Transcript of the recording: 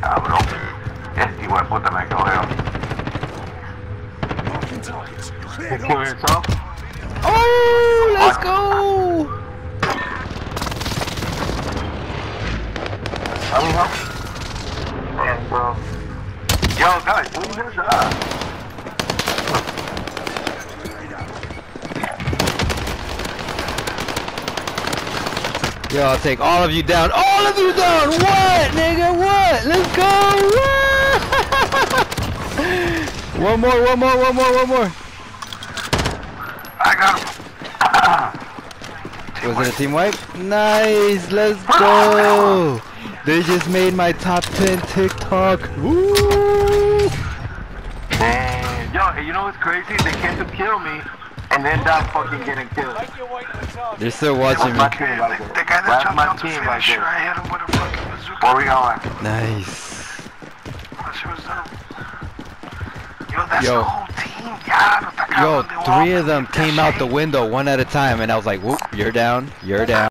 Cabrón. Este hijo de puta me cogió. ¿Qué fue eso? Oh, let's go! Let me help. Damn, bro. Yo, guys, what is this? Uh, Yo, I'll take all of you down. All of you down! What, nigga? What? Let's go! What? One more, one more, one more, one more. I got him. Was it a team wipe? Nice! Let's go! They just made my top 10 TikTok. Woo! Damn. Yo, you know what's crazy? They came to kill me and then not fucking getting killed. They're still watching That's my me. team right there. The guy that That's jumped my out the team right. I hit him with a fucking bazooka. Where we going? Nice. That shit was dope. Yo, Yo, three of them came out the window one at a time, and I was like, whoop, you're down, you're down.